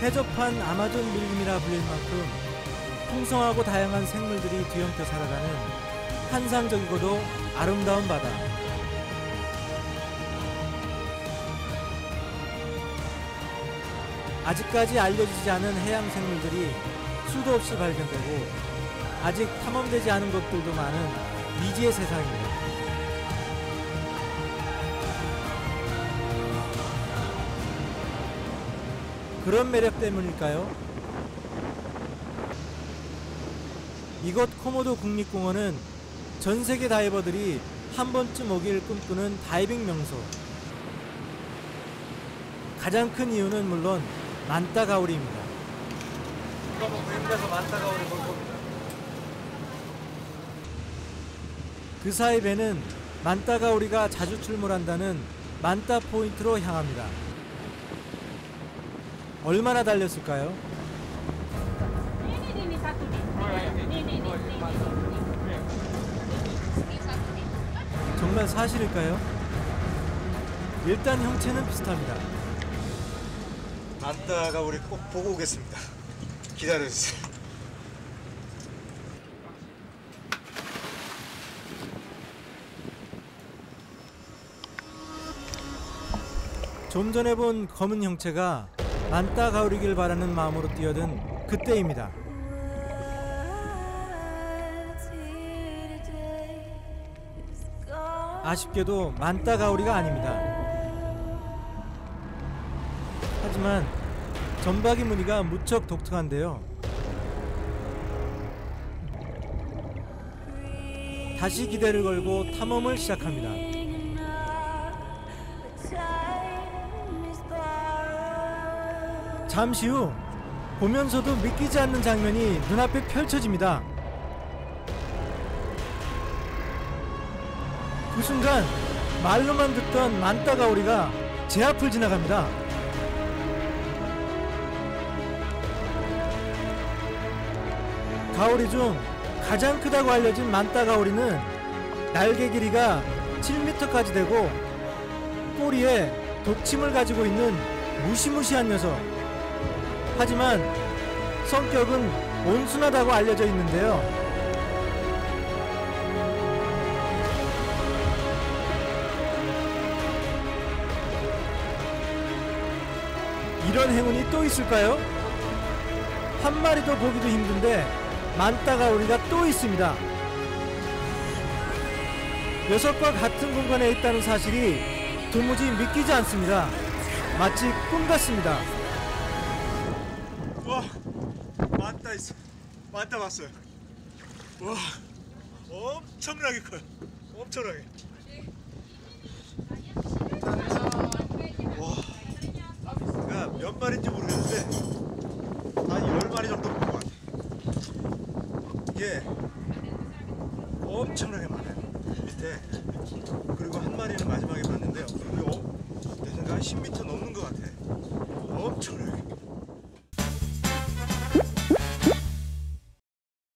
해접한 아마존 밀림이라 불릴 만큼 풍성하고 다양한 생물들이 뒤엉켜 살아가는 환상적이고도 아름다운 바다. 아직까지 알려지지 않은 해양 생물들이 수도 없이 발견되고 아직 탐험되지 않은 것들도 많은 미지의 세상입니다. 그런 매력 때문일까요? 이곳 코모도 국립공원은 전 세계 다이버들이 한 번쯤 오길 꿈꾸는 다이빙 명소. 가장 큰 이유는 물론 볼 겁니다. 그 사이 배는 만따 가오리가 자주 출몰한다는 만따 포인트로 향합니다. 얼마나 달렸을까요? 정말 사실일까요? 일단 형체는 비슷합니다. 안따가 우리 꼭 보고 오겠습니다. 기다려주세요. 좀 전에 본 검은 형체가 만따 가오리길 바라는 마음으로 뛰어든 그때입니다. 아쉽게도 만따 가오리가 아닙니다. 하지만 점박이 무늬가 무척 독특한데요. 다시 기대를 걸고 탐험을 시작합니다. 잠시 후 보면서도 믿기지 않는 장면이 눈앞에 펼쳐집니다. 그 순간 말로만 듣던 만따 가오리가 제 앞을 지나갑니다. 가오리 중 가장 크다고 알려진 만따 가오리는 날개 길이가 7m까지 되고 꼬리에 독침을 가지고 있는 무시무시한 녀석. 하지만 성격은 온순하다고 알려져 있는데요. 이런 행운이 또 있을까요? 한 마리도 보기도 힘든데 만따가 우리가 또 있습니다. 녀석과 같은 공간에 있다는 사실이 도무지 믿기지 않습니다. 마치 꿈 같습니다. 와, 맞다 있어. 맞다 봤어요. 와, 엄청나게 커요. 엄청나게. 와, 그러니까 몇 마리인지 모르겠는데 한열 마리 정도 본것 같아. 이게 엄청나게 많아요. 밑에 그리고 한 마리는 마지막에 봤는데요. 그리고 내 생각 한 10m 넘